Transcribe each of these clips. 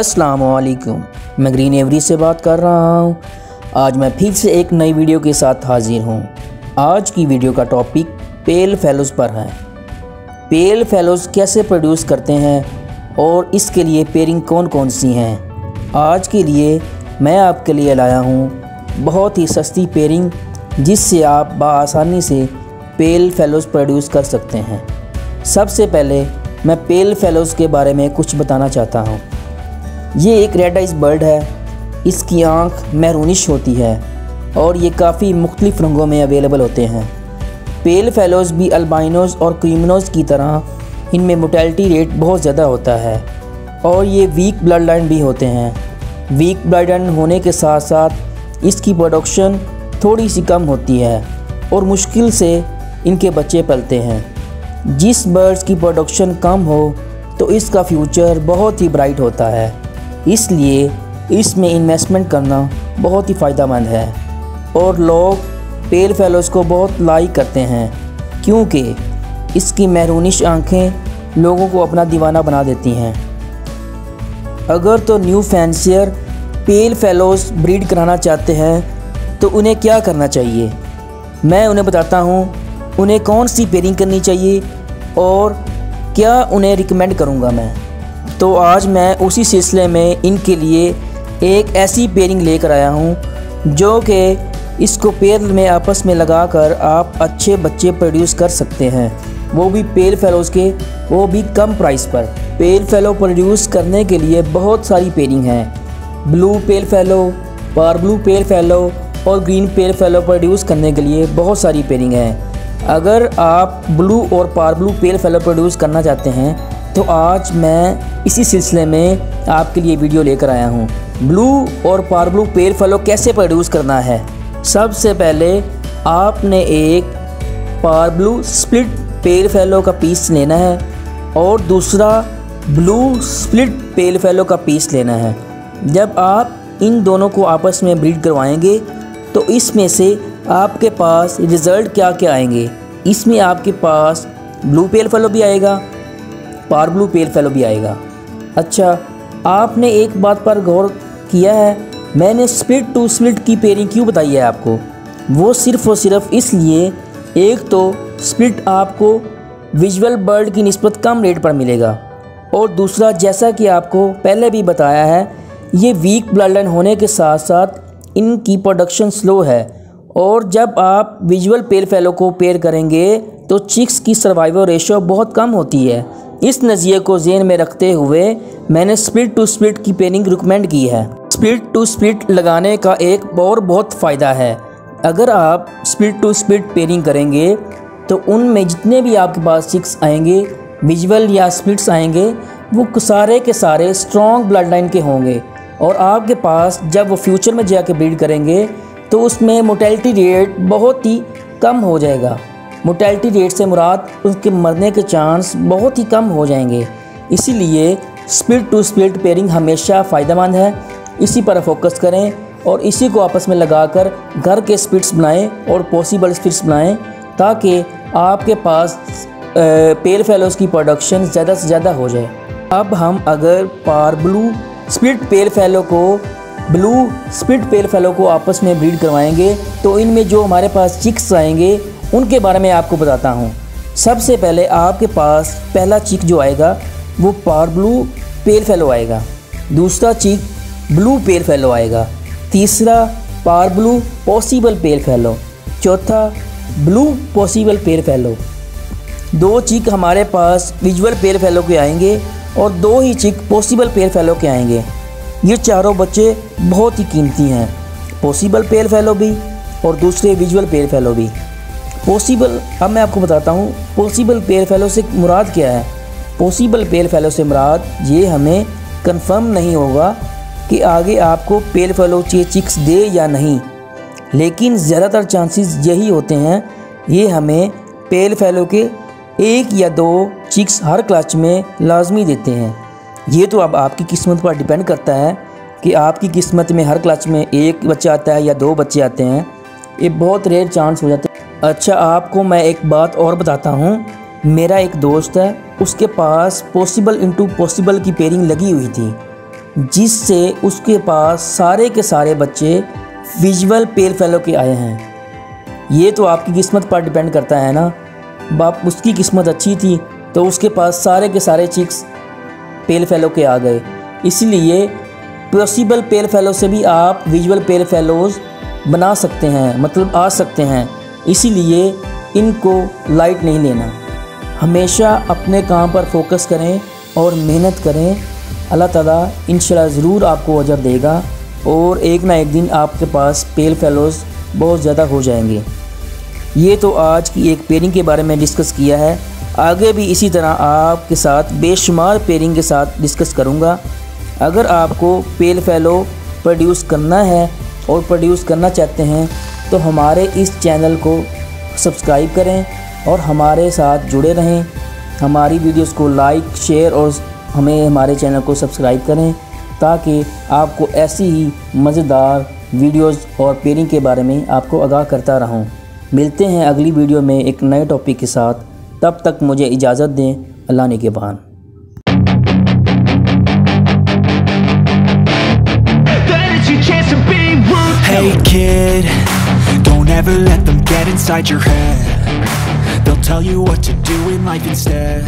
असलकुम मैं green every से बात कर रहा हूँ। आज मैं फिर से एक नई वीडियो के साथ हाजिर हूँ। आज की वीडियो का टॉपिक पेल फेलोज़ पर है। पेल फेलोज़ कैसे प्रोड्यूस करते हैं और इसके लिए पेयरिंग कौन कौन सी हैं? आज के लिए मैं आपके लिए लाया हूँ बहुत ही सस्ती पेयरिंग जिससे आप बसानी से पेल फेलोज़ प्रोड्यूस कर सकते हैं। सबसे पहले मैं पेल फेलोज़ के बारे में कुछ बताना चाहता हूँ। ये एक रेड आइज़ बर्ड है। इसकी आँख मैरूनिश होती है और ये काफ़ी मुख्तलिफ़ रंगों में अवेलेबल होते हैं। पेल फेलोज़ भी अल्बाइनोज़ और क्रीमनोज़ की तरह इनमें मोटेलिटी रेट बहुत ज़्यादा होता है और ये वीक ब्लड लाइन भी होते हैं। वीक ब्लड लाइन होने के साथ साथ इसकी प्रोडक्शन थोड़ी सी कम होती है और मुश्किल से इनके बच्चे पलते हैं। जिस बर्ड्स की प्रोडक्शन कम हो तो इसका फ्यूचर बहुत ही ब्राइट होता है। इसलिए इसमें इन्वेस्टमेंट करना बहुत ही फ़ायदा मंद है। और लोग पेल फेलोज़ को बहुत लाइक करते हैं, क्योंकि इसकी महरूनिश आँखें लोगों को अपना दीवाना बना देती हैं। अगर तो new fancier pale fellows breed कराना चाहते हैं तो उन्हें क्या करना चाहिए? मैं उन्हें बताता हूँ, उन्हें कौन सी पेयरिंग करनी चाहिए और क्या उन्हें रिकमेंड करूँगा मैं। तो आज मैं उसी सिलसिले में इनके लिए एक ऐसी पेयरिंग लेकर आया हूँ, जो कि इसको पेड़ में आपस में लगाकर आप अच्छे बच्चे प्रोड्यूस कर सकते हैं। वो भी पेल फेलोज़ के, वो भी कम प्राइस पर। पेल फेलो प्रोड्यूस करने के लिए बहुत सारी पेयरिंग हैं। Blue pale fallow parblue pale fallow और ग्रीन पेल फेलो प्रोड्यूस करने के लिए बहुत सारी पेयरिंग हैं। अगर आप ब्लू और par blue pale fallow produce करना चाहते हैं तो आज मैं इसी सिलसिले में आपके लिए वीडियो लेकर आया हूँ। ब्लू और पार ब्लू पेड़ फलो कैसे प्रोड्यूस करना है? सबसे पहले आपने एक पार ब्लू स्प्लिट पेड़ फैलो का पीस लेना है और दूसरा ब्लू स्प्लिट पेड़ फैलो का पीस लेना है। जब आप इन दोनों को आपस में ब्रीड करवाएँगे तो इसमें से आपके पास रिज़ल्ट क्या क्या आएँगे? इसमें आपके पास ब्लू पेल फलो भी आएगा पार ब्लू पेल फेलो भी आएगा। अच्छा आपने एक बात पर गौर किया है, मैंने स्प्लिट टू स्प्लिट की पेयरिंग क्यों बताई है आपको? वो सिर्फ़ और सिर्फ़ इसलिए, एक तो स्प्लिट आपको विजुअल बर्ड की नस्बत कम रेट पर मिलेगा, और दूसरा, जैसा कि आपको पहले भी बताया है, ये वीक ब्लड लाइन होने के साथ साथ इनकी प्रोडक्शन स्लो है, और जब आप विजुअल पेयर फेलो को पेयर करेंगे तो चिक्स की सर्वाइवल रेशो बहुत कम होती है। इस नज़िए को जेन में रखते हुए मैंने स्प्लिट टू स्प्लिट की पेनिंग रिकमेंड की है। स्प्लिट टू स्प्लिट लगाने का एक और बहुत फ़ायदा है। अगर आप स्प्लिट टू स्प्लिट पेयरिंग करेंगे तो उनमें जितने भी आपके पास सिक्स आएँगे, विजुअल या स्प्लिट्स आएँगे, वो सारे के सारे स्ट्रॉन्ग ब्लड लाइन के होंगे। और आपके पास जब वो फ्यूचर में जाके ब्रीड करेंगे तो उसमें मोटेलिटी रेट बहुत ही कम हो जाएगा। मोटेलिटी रेट से मुराद उसके मरने के चांस बहुत ही कम हो जाएँगे। इसीलिए स्प्लिट टू स्प्लिट पेयरिंग हमेशा फ़ायदेमंद है। इसी पर फोकस करें और इसी को आपस में लगाकर घर के स्पिट्स बनाएँ और पॉसिबल स्पिट्स बनाएँ ताकि आपके पास पेल फेलोज़ की प्रोडक्शन ज़्यादा से ज़्यादा हो जाए। अब हम अगर पार ब्लू स्प्लिट पेल फेलो को ब्लू स्प्लिट पेल फेलो को आपस में ब्रीड करवाएँगे तो इनमें जो हमारे पास चिक्स आएँगे उनके बारे में आपको बताता हूँ। सबसे पहले आपके पास पहला चीक जो आएगा, वो पार ब्लू पेल फेलो आएगा। दूसरा चीक ब्लू पेल फेलो आएगा। तीसरा पार ब्लू पॉसिबल पेल फेलो। चौथा ब्लू पॉसिबल पेल फेलो। दो चीक हमारे पास विजुअल पेल फेलो के आएँगे और दो ही चिक पॉसिबल पेल फेलो के आएँगे। ये चारों बच्चे बहुत ही कीमती हैं। पॉसिबल पेल फेलो भी और दूसरे विजुअल पेल फेलो भी। पॉसिबल अब मैं आपको बताता हूँ पॉसिबल पेयर फेलो से मुराद क्या है? पॉसिबल पेयर फेलो से मुराद, ये हमें कंफर्म नहीं होगा कि आगे आपको पेयर फेलो चे चिक्स दे या नहीं। लेकिन ज़्यादातर चांसेस यही होते हैं, ये हमें पेल फेलो के एक या दो चिक्स हर क्लच में लाजमी देते हैं। ये तो अब आपकी किस्मत पर डिपेंड करता है कि आपकी किस्मत में हर क्लच में एक बच्चा आता है या दो बच्चे आते हैं, ये बहुत रेयर चांस हो जाते हैं। अच्छा आपको मैं एक बात और बताता हूँ। मेरा एक दोस्त है, उसके पास पॉसिबल इंटू पॉसिबल की पेयरिंग लगी हुई थी, जिससे उसके पास सारे के सारे बच्चे विजुअल पेल फेलो के आए हैं। ये तो आपकी किस्मत पर डिपेंड करता है ना? बाप, उसकी किस्मत अच्छी थी तो उसके पास सारे के सारे चिक्स पेल फेलो के आ गए। इसलिए पॉसिबल पेल फेलो से भी आप विजुअल पेल फेलोज़ बना सकते हैं मतलब आ सकते हैं। इसीलिए इनको लाइट नहीं लेना। हमेशा अपने काम पर फोकस करें और मेहनत करें। अल्लाह ताला इन ज़रूर आपको अजर देगा और एक ना एक दिन आपके पास पेल फेलोज़ बहुत ज़्यादा हो जाएँगे। ये तो आज की एक पेयरिंग के बारे में डिस्कस किया है। आगे भी इसी तरह आपके साथ बेशुमार पेयरिंग के साथ डिस्कस करूँगा। अगर आपको पेल फेलो प्रोड्यूस करना है और प्रोड्यूस करना चाहते हैं तो हमारे इस चैनल को सब्सक्राइब करें और हमारे साथ जुड़े रहें। हमारी वीडियोस को लाइक, शेयर और हमें हमारे चैनल को सब्सक्राइब करें ताकि आपको ऐसी ही मज़ेदार वीडियोस और पेयरिंग के बारे में आपको आगाह करता रहूँ। मिलते हैं अगली वीडियो में एक नए टॉपिक के साथ। तब तक मुझे इजाज़त दें। अल्लाह ने के बहान। Don't let them get inside your head. They'll tell you what to do in life instead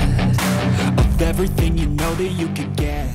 Of everything you know that you could get